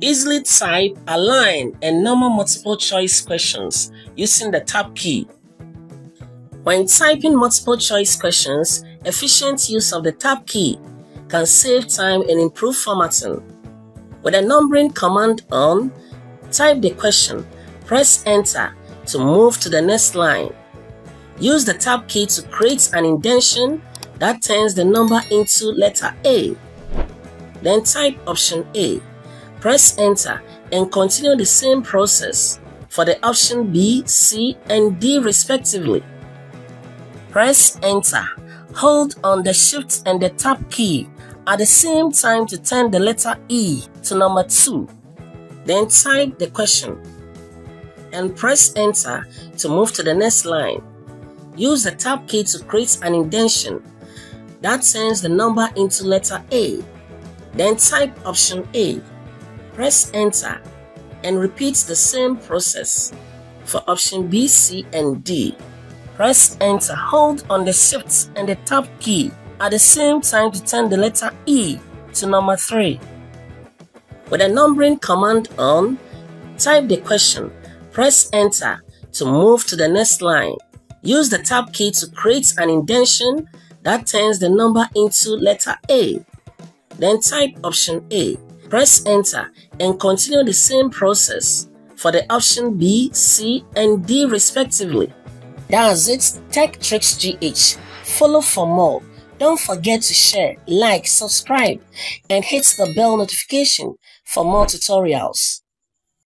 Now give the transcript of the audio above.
Easily type, align, and normal multiple choice questions using the tab key. When typing multiple choice questions, efficient use of the tab key can save time and improve formatting. With the numbering command on, type the question, press enter to move to the next line. Use the tab key to create an indentation that turns the number into letter A. Then type option A. Press enter and continue the same process for the option B, C, and D respectively. Press enter. Hold on the shift and the tab key at the same time to turn the letter E to number 2. Then type the question and press enter to move to the next line. Use the tab key to create an indentation that turns the number into letter A. Then type option A press enter and repeat the same process for option B, C, and D. Press enter, hold on the shift and the tab key at the same time to turn the letter E to number 3. With the numbering command on, type the question, press enter to move to the next line. Use the tab key to create an indentation that turns the number into letter A. Then type option A. Press enter and continue the same process for the option B, C, and D respectively. That's it, Tech Tricks GH. Follow for more. Don't forget to share, like, subscribe, and hit the bell notification for more tutorials.